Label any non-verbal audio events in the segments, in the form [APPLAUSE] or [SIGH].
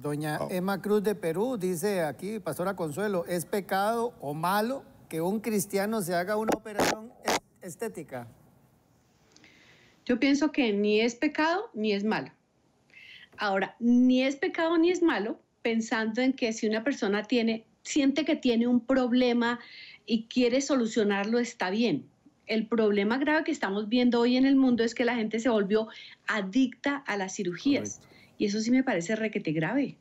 Doña Emma Cruz de Perú dice aquí, Pastora Consuelo, ¿es pecado o malo que un cristiano se haga una operación estética? Yo pienso que ni es pecado ni es malo. Ahora, ni es pecado ni es malo pensando en que si una persona tiene, siente que tiene un problema y quiere solucionarlo, está bien. El problema grave que estamos viendo hoy en el mundo es que la gente se volvió adicta a las cirugías. Y eso sí me parece requete grave.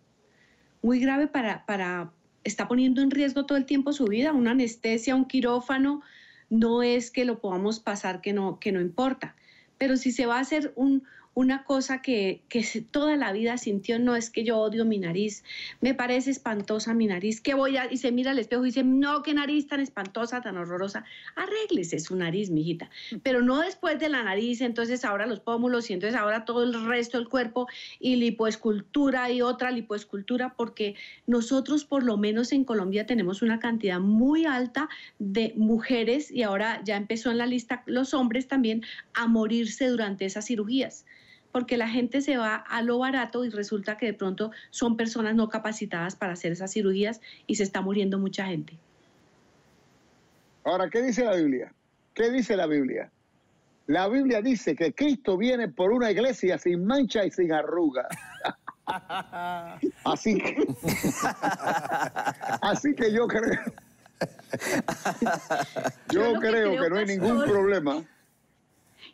Muy grave para, para, está poniendo en riesgo todo el tiempo su vida. Una anestesia, un quirófano, no es que lo podamos pasar que no, que no importa. Pero si se va a hacer un, una cosa que, que toda la vida sintió, no es que yo odio mi nariz, me parece espantosa mi nariz, que voy a, y se mira al espejo y dice, no, qué nariz tan espantosa, tan horrorosa, arréglese su nariz, mijita, pero no después de la nariz, entonces ahora los pómulos y entonces ahora todo el resto del cuerpo y lipoescultura y otra lipoescultura, porque nosotros por lo menos en Colombia tenemos una cantidad muy alta de mujeres y ahora ya empezó en la lista los hombres también a morirse durante esas cirugías porque la gente se va a lo barato y resulta que de pronto son personas no capacitadas para hacer esas cirugías y se está muriendo mucha gente. Ahora, ¿qué dice la Biblia? ¿Qué dice la Biblia? La Biblia dice que Cristo viene por una iglesia sin mancha y sin arruga. [LAUGHS] así que, así que yo creo, [LAUGHS] yo, creo que no hay ningún problema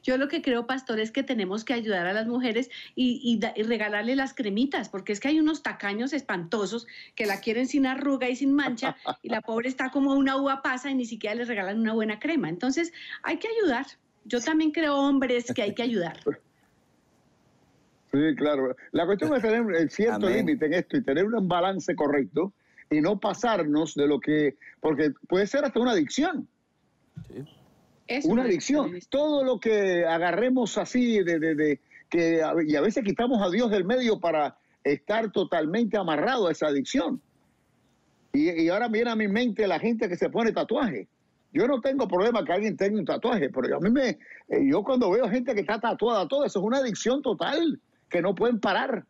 yo lo que creo, pastor, es que tenemos que ayudar a las mujeres y, regalarle las cremitas, porque es que hay unos tacaños espantosos que la quieren sin arruga y sin mancha, [LAUGHS] y la pobre está como una uva pasa y ni siquiera les regalan una buena crema. Entonces, hay que ayudar. Yo también creo, hombres, que hay que ayudar. [LAUGHS] Sí, claro. La cuestión es tener cierto límite en esto y tener un balance correcto y no pasarnos de lo que, porque puede ser hasta una adicción. Sí una adicción. Todo lo que agarremos así de, de, que y a veces quitamos a Dios del medio para estar totalmente amarrado a esa adicción. Y, ahora viene a mi mente la gente que se pone tatuaje. Yo no tengo problema que alguien tenga un tatuaje, pero a mí me, eh, yo cuando veo gente que está tatuada, todo eso es una adicción total que no pueden parar.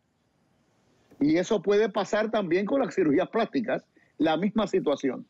Y eso puede pasar también con las cirugías plásticas, la misma situación.